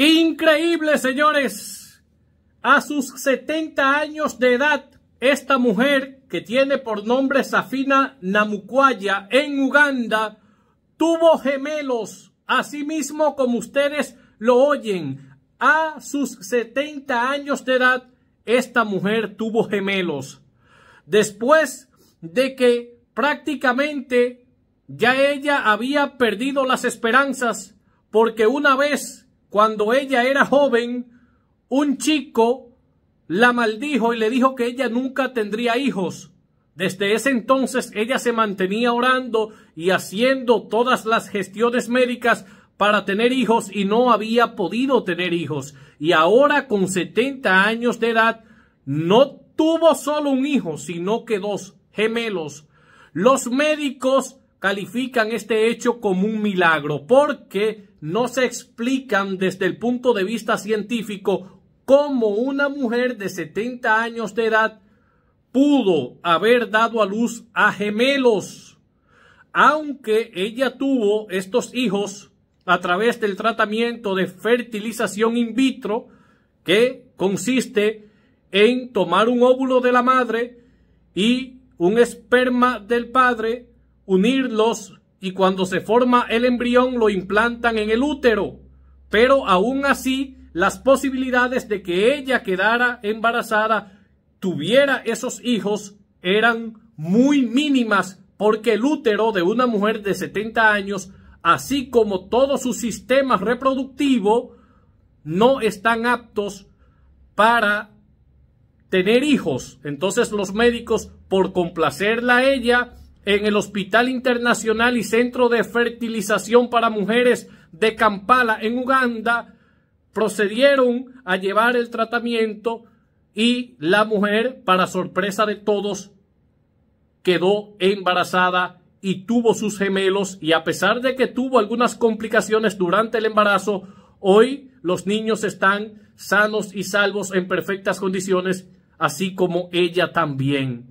Increíble, señores. A sus 70 años de edad, esta mujer, que tiene por nombre Safina Namukwaya en Uganda, tuvo gemelos, así mismo como ustedes lo oyen. A sus 70 años de edad, esta mujer tuvo gemelos. Después de que prácticamente ya ella había perdido las esperanzas, porque una vez cuando ella era joven, un chico la maldijo y le dijo que ella nunca tendría hijos. Desde ese entonces ella se mantenía orando y haciendo todas las gestiones médicas para tener hijos y no había podido tener hijos. Y ahora con 70 años de edad no tuvo solo un hijo, sino que dos gemelos. Los médicos califican este hecho como un milagro porque no se explican desde el punto de vista científico cómo una mujer de 70 años de edad pudo haber dado a luz a gemelos, aunque ella tuvo estos hijos a través del tratamiento de fertilización in vitro, que consiste en tomar un óvulo de la madre y un esperma del padre unirlos y cuando se forma el embrión lo implantan en el útero. Pero aún así, las posibilidades de que ella quedara embarazada, tuviera esos hijos, eran muy mínimas porque el útero de una mujer de 70 años, así como todo su sistema reproductivo, no están aptos para tener hijos. Entonces los médicos, por complacerla a ella, en el Hospital Internacional y Centro de Fertilización para Mujeres de Kampala, en Uganda, procedieron a llevar el tratamiento y la mujer, para sorpresa de todos, quedó embarazada y tuvo sus gemelos y a pesar de que tuvo algunas complicaciones durante el embarazo, hoy los niños están sanos y salvos en perfectas condiciones, así como ella también.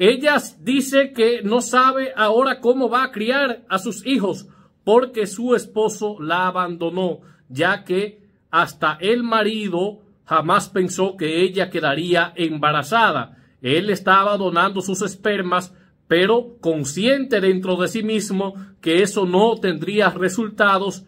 Ella dice que no sabe ahora cómo va a criar a sus hijos porque su esposo la abandonó, ya que hasta el marido jamás pensó que ella quedaría embarazada. Él estaba donando sus espermas, pero consciente dentro de sí mismo que eso no tendría resultados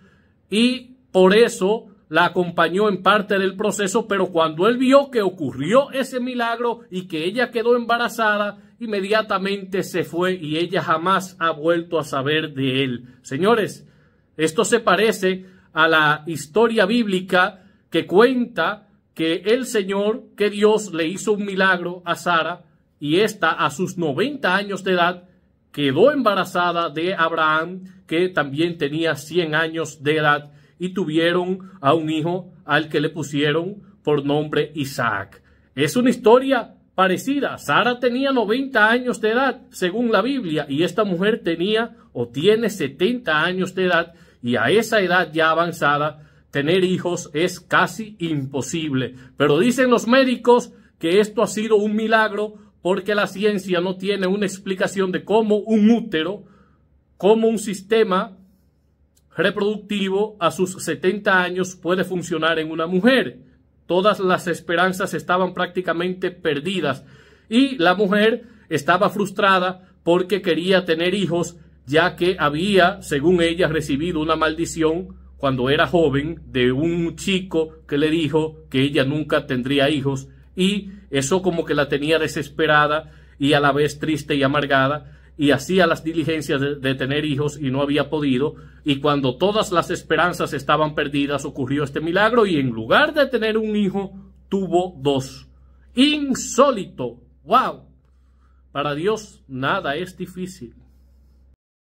y por eso la acompañó en parte del proceso, pero cuando él vio que ocurrió ese milagro y que ella quedó embarazada, inmediatamente se fue y ella jamás ha vuelto a saber de él. Señores, esto se parece a la historia bíblica que cuenta que el Señor, que Dios le hizo un milagro a Sara y ésta a sus 90 años de edad quedó embarazada de Abraham, que también tenía 100 años de edad y tuvieron a un hijo al que le pusieron por nombre Isaac. Es una historia parecida. Sara tenía 90 años de edad, según la Biblia, y esta mujer tenía o tiene 70 años de edad, y a esa edad ya avanzada, tener hijos es casi imposible. Pero dicen los médicos que esto ha sido un milagro porque la ciencia no tiene una explicación de cómo un útero, cómo un sistema reproductivo a sus 70 años puede funcionar en una mujer. Todas las esperanzas estaban prácticamente perdidas y la mujer estaba frustrada porque quería tener hijos ya que había, según ella, recibido una maldición cuando era joven de un chico que le dijo que ella nunca tendría hijos y eso como que la tenía desesperada y a la vez triste y amargada y hacía las diligencias de, tener hijos y no había podido, y cuando todas las esperanzas estaban perdidas ocurrió este milagro y en lugar de tener un hijo, tuvo dos. Insólito. ¡Wow! Para Dios nada es difícil.